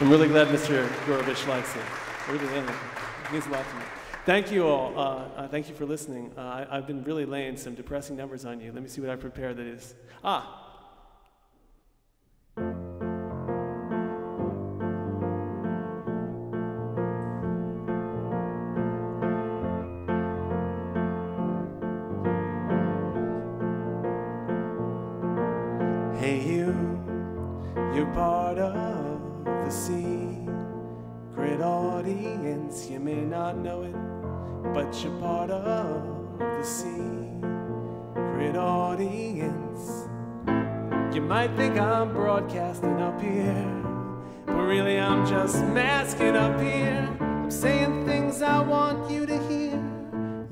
I'm really glad Mr. Gorovich likes it. Really. It means a lot to me. Thank you all. Uh, uh, thank you for listening. Uh, I, have been really laying some depressing numbers on you. Let me see what I prepared that is. Ah, Hey you, you're part of secret audience. You may not know it, but you're part of the secret audience. You might think I'm broadcasting up here, but really I'm just masking up here. I'm saying things I want you to hear,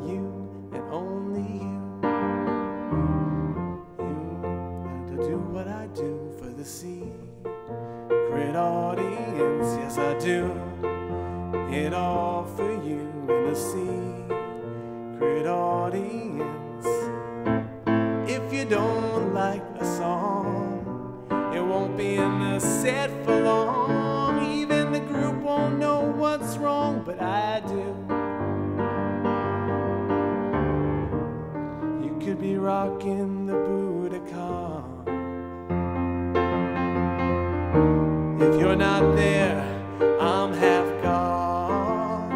you and only you. You do what I do for the secret audience. Yes, I do it all for you in the secret audience. If you don't like a song, it won't be in the set for long. Even the group won't know what's wrong, but I do. If you're not there, I'm half gone.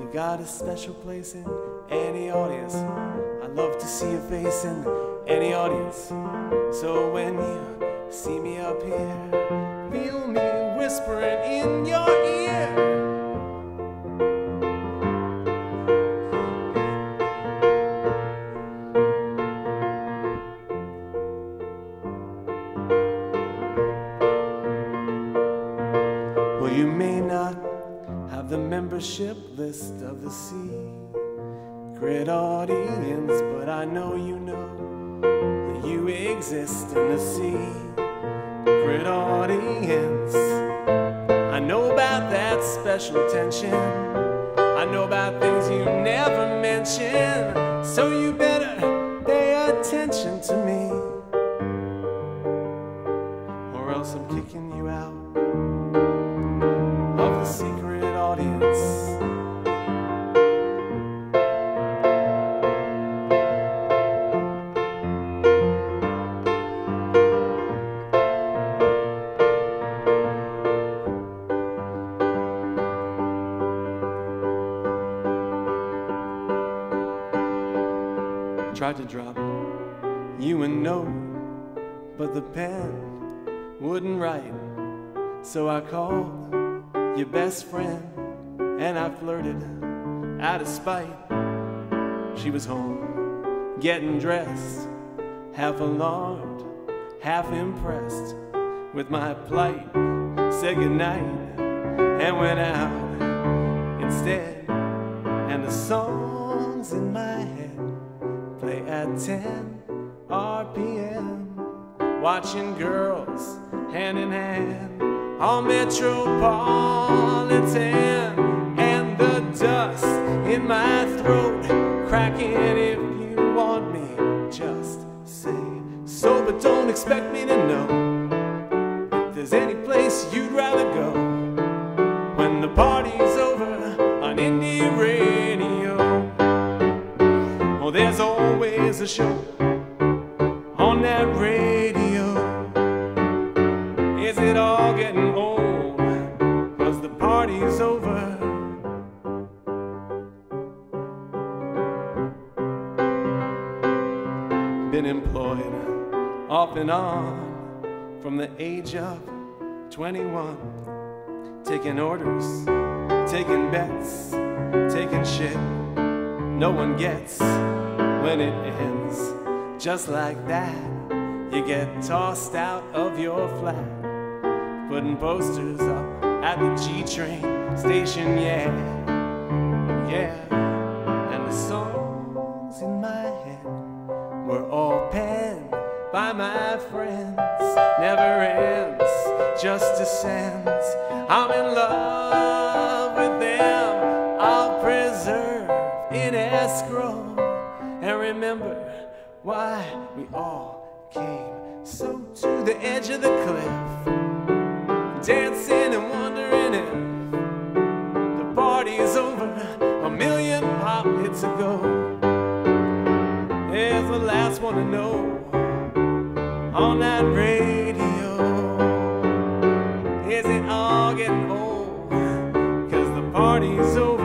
You got a special place in any audience. I love to see your face in any audience. So when you see me up here, feel me whispering in your ear. You may not have the membership list of the secret audience, but I know you know that you exist in the secret audience. I know about that special attention. I know about things you never mention. So you better pay attention to me, or else I'm kicking you out secret audience. tried to drop you a note, but the pen wouldn't write. So I called your best friend and I flirted out of spite. She was home getting dressed, half alarmed, half impressed with my plight. Said goodnight and went out instead. And the songs in my head play at 10 RPM, watching girls hand in hand on And the dust in my throat cracking. If you want me, just say so, but don't expect me to know if there's any place you'd rather go when the party's over on indie radio. Oh, there's always a show on that radio. Over. Been employed off and on from the age of 21. Taking orders, taking bets, taking shit no one gets when it ends. Just like that, you get tossed out of your flat, putting posters up at the G train station, yeah, yeah. And the songs in my head were all penned by my friends, never ends, just descends. I'm in love with them, I'll preserve in escrow. And remember why we all came so to the edge of the cliff. Dancing and wondering over. A million pop hits ago. There's the last one to know on that radio. Is it all getting old? Cause the party's over.